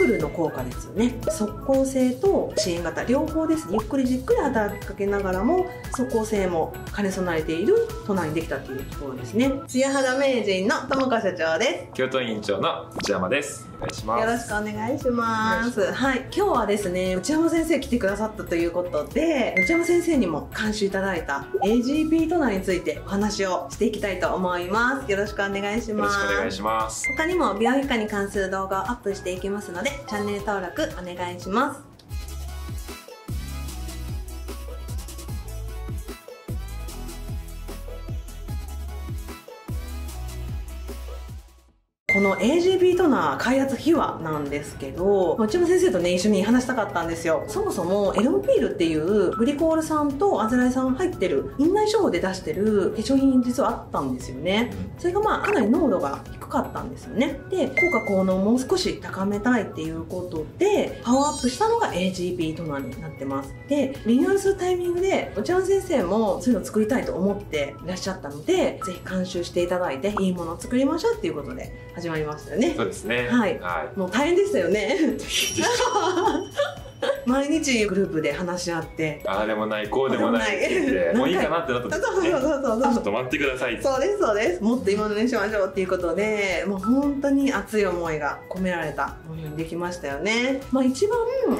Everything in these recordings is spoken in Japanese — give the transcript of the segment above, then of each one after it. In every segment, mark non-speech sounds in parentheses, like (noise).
ブルの効果ですよね。即効性と支援型両方ですね。ゆっくりじっくり働きかけながらも即効性も兼ね備えている都内にできたっていうところですね。ツヤ肌名人の友香社長です。京都院長の内山です。願いします。よろしくお願いします。はい今日はですね内山先生来てくださったということで内山先生にも監修いただいた AGP トナーについてお話をしていきたいと思います。よろしくお願いします。よろしくお願いします。他にも美容皮膚科に関する動画をアップしていきますのでチャンネル登録お願いしますこの AGB トナー開発秘話なんですけど内山先生とね一緒に話したかったんですよ。そもそもエルムピールっていうグリコール酸とアズライ酸入ってる院内処方で出してる化粧品実はあったんですよね。それがまあかなり濃度が低かったんですよね。で効果効能をもう少し高めたいっていうことでパワーアップしたのが AGB トナーになってます。でリニューアルするタイミングで内山先生もそういうのを作りたいと思っていらっしゃったのでぜひ監修していただいていいものを作りましょうっていうことで始まりましたよね。そうですね。はい。はい。もう大変でしたよね (laughs) 毎日グループで話し合って。ああでもないこうでもないって言ってもういいかなってなったそう時にねそうそうそうそう。ちょっと待ってくださいそうですそうです。もっと今のにしましょうっていうことでもう本当に熱い思いが込められたものにできましたよね。まあ一番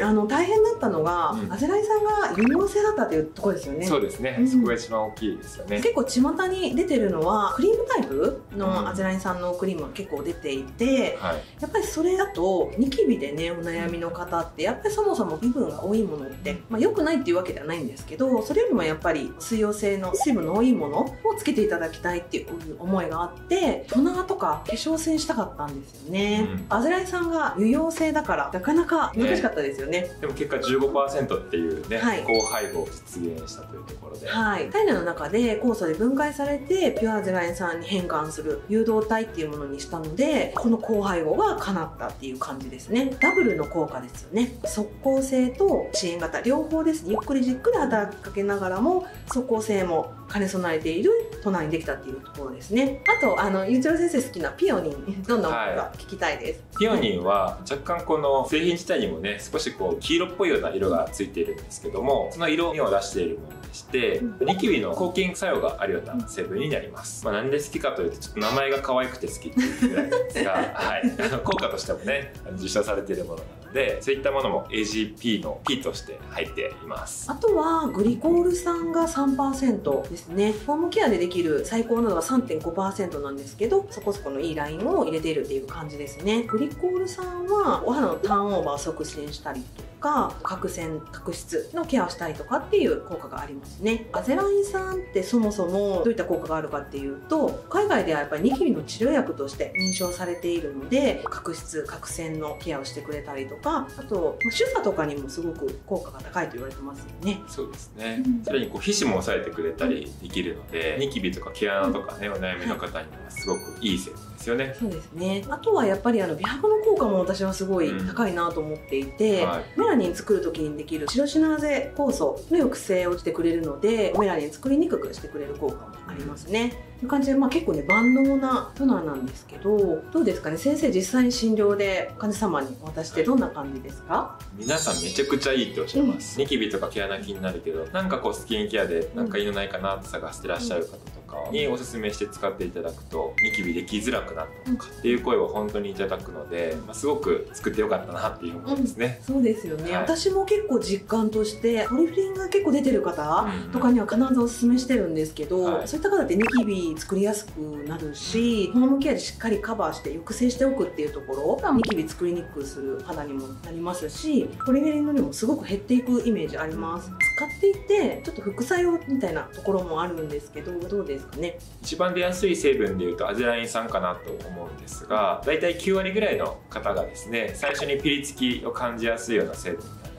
あの大変だったのが、うん。アゼライさんが輸入製だったっていうところですよね。そうですね、うん。そこが一番大きいですよね。結構巷に出てるのはクリームタイプうん。のアゼラインさんのクリームが結構出ていて、はい。やっぱりそれだとニキビでねお悩みの方ってやっぱりそもそも油分が多いものって、まあ、良くないっていうわけではないんですけどそれよりもやっぱり水溶性の水分の多いものをつけていただきたいっていう思いがあってトナーとか化粧水したかったんですよね、うん。アゼライさんが油溶性だからなかなか難しかったですよね。でも結果15%っていうね、はい。高配合を実現したというところで、はい、体内の中で酵素で分解されてピュアゼライン酸に変換する誘導体っていうものにしたのでこの高配合が叶ったっていう感じですね。ダブルの効果ですよね。即効性と支援型両方です。ねゆっくりじっくり働きかけながらも即効性も兼ね備えているトナーにできたっていうところですね。あとあのゆうちろ先生好きなピオニン。どんな音か聞きたいです、ピオニンは若干この製品自体にもね少しこう黄色っぽいような色がついているんですけどもその色味を出しているものでして、うニキビの抗菌作用があるような成分になります、まあ、なんで好きかというとちょっと名前が可愛くて好きっていうぐらいですが、(laughs) はい、あの効果としてもね実証されているものなのでそういったものも AGP の P として入っています。あとはグリコール酸が3%ですね。フォームケアでできる最高濃度が3.5%なんですけどそこそこのいいラインを入れているっていう感じですね。グリコール酸はお肌のターンオーバーを促進したりとか角栓角質のケアをしたりとかっていう効果がありますね。アゼライン酸ってそもそもどういった効果があるかっていうと海外ではやっぱりニキビの治療薬として認証されているので角質角栓のケアをしてくれたりとかあとまあ主査とかにもすごく効果が高いと言われてますよね。そうですね、うん。それにこう皮脂も抑えてくれたりできるので、ニキビとか毛穴とかねお悩みの方にはすごくいいセットですよね、そうですね。あとはやっぱりあの美白の効果も私はすごい高いなと思っていて、はい。メラニン作る時にできるチロシナーゼ酵素の抑制をしてくれるのでメラニン作りにくくしてくれる効果もありますね。という感じで、まあ、結構ね万能なトナーなんですけどどうですかね？先生実際に診療で患者様に渡してどんな感じですか？皆さんめちゃくちゃいいっておっしゃいます、ニキビとか毛穴気になるけどなんかこうスキンケアでなんかいいのないかなって探してらっしゃる方とかにおすすめして使っていただくとニキビできづらくなったとかっていう声を本当にいただくので、まあ、すごく作ってよかったなっていう思いですね、そうですよね、はい。私も結構実感としてポリフィリンが結構出てる方とかには必ずおすすめしてるんですけど、はい。そういった方ってニキビ作りやすくなるしホームケアでしっかりカバーして抑制しておくっていうところがニキビ作りにくくする肌にもなりますしポリフィリンの量もすごく減っていくイメージあります使っていてちょっと副作用みたいなところもあるんですけどどうですかね？一番出やすい成分でいうとアゼライン酸かなと思うんですが大体9割ぐらいの方がですね最初にピリつきを感じやすいような成分になります、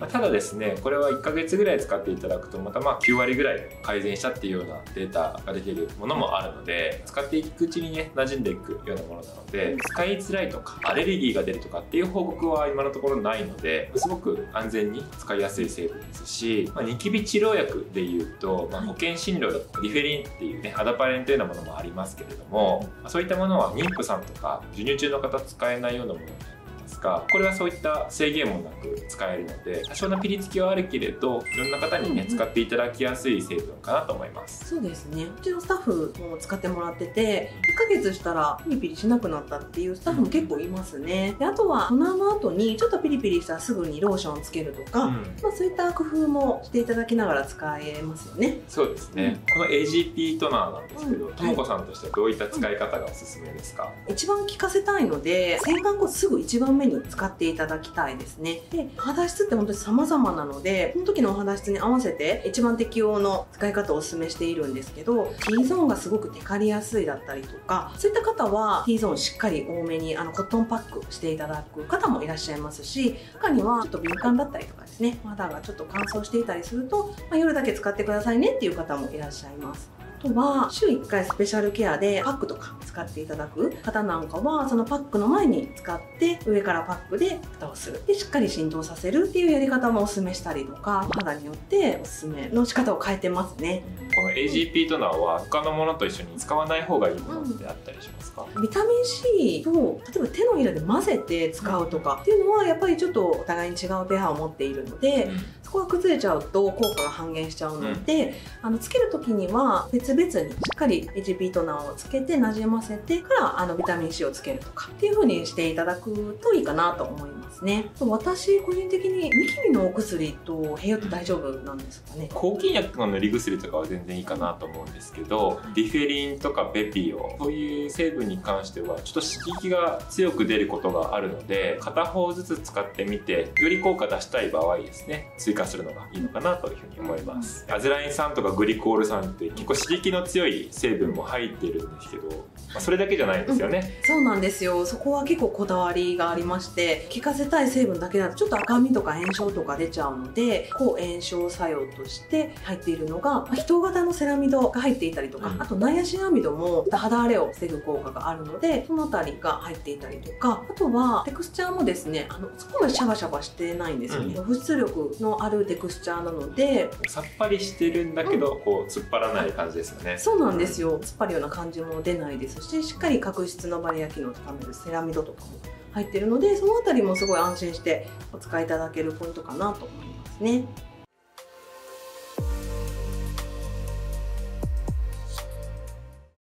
まあただですねこれは1ヶ月ぐらい使っていただくとまたまあ9割ぐらい改善したっていうようなデータが出ているものもあるので使っていくうちにね馴染んでいくようなものなので使いづらいとかアレルギーが出るとかっていう報告は今のところないのですごく安全に使いやすい成分ですし、まあ、ニキビ治療薬でいうと、まあ、保険診療だとリフェリンっていうねアダパレンというようなものもありますけれども、まあそういったものは妊婦さんとか授乳中の方使えないようなものになりですかこれはそういった制限もなく使えるので多少のピリつきはあるけれどいろんな方にね使っていただきやすい成分かなと思います。そうですね。うちのスタッフも使ってもらってて1ヶ月したらピリピリしなくなったっていうスタッフも結構いますね。であとは粉の後にちょっとピリピリしたらすぐにローションつけるとか、うん。まあ、そういった工夫もしていただきながら使えますよね。そうですね、この AGP トナーなんですけどうん。ともこさんとしてはどういった使い方がおすすめですか、一番効かせたいので洗顔後すぐ一番目に使っていただきたいですね。で肌質って本当に様々なのでその時のお肌質に合わせて一番適応の使い方をお勧めしているんですけど T ゾーンがすごくテカりやすいだったりとかそういった方は T ゾーンしっかり多めにあのコットンパックしていただく方もいらっしゃいますし中にはちょっと敏感だったりとかですね肌がちょっと乾燥していたりすると、まあ、夜だけ使ってくださいねっていう方もいらっしゃいます。とは週1回スペシャルケアでパックとか使っていただく方なんかはそのパックの前に使って上からパックで蓋をする。でしっかり浸透させるっていうやり方もおすすめしたりとか肌によっておすすめの仕方を変えてますね。この AGP トナーは他のものと一緒に使わない方がいいものってあったりしますか、ビタミン C と例えば手のひらで混ぜて使うとかっていうのはやっぱりちょっとお互いに違う pH を持っているので、そこが崩れちゃうと効果が半減しちゃうので、あのつける時には別々にしっかり AGP トナーをつけてなじませてからあのビタミン C をつけるとかっていう風にしていただくといいかなと思いますね。私個人的にニキビのお薬と併用って大丈夫なんですかね？抗菌薬の塗り薬とかは全然いいかなと思うんですけどディフェリンとかベピオそういう成分に関してはちょっと刺激が強く出ることがあるので片方ずつ使ってみてより効果出したい場合ですね追加するのがいいのかなというふうに思います。アゼライン酸とかグリコール酸って結構刺激の強い成分も入ってるんですけど、まあ、それだけじゃないんですよね、そうなんですよ。そこは結構こだわりがありまして効かせたい成分だけだとちょっと赤みとか炎症とか出ちゃうので抗炎症作用として入っているのがまあ人型のセラミドが入っていたりとか、うん。あとナイアシンアミドも肌荒れを防ぐ効果があるのでそのあたりが入っていたりとかあとはテクスチャーもですねあのそこまでシャバシャバしてないんですよね、保湿力のあるテクスチャーなのでさっぱりしてるんだけど、こう突っ張らない感じですよね。そうなんですよ。突っ張るような感じも出ないですししっかり角質のバリア機能を高めるセラミドとかも入ってるのでそのあたりもすごい安心してお使いいただけるポイントかなと思いますね。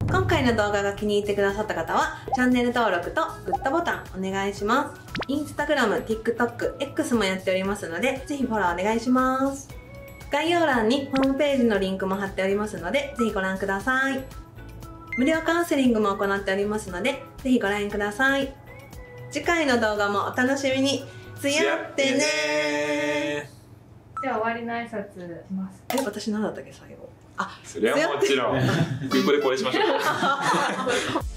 今回の動画が気に入ってくださった方はチャンネル登録とグッドボタンお願いします。インスタグラム、TikTok、X もやっておりますのでぜひフォローお願いします。概要欄にホームページのリンクも貼っておりますのでぜひご覧ください。無料カウンセリングも行っておりますのでぜひご覧ください。次回の動画もお楽しみに。つやってねじゃあ終わりの挨拶します。え私何だったっけ最後。あそれはもちろん。これこれしましょう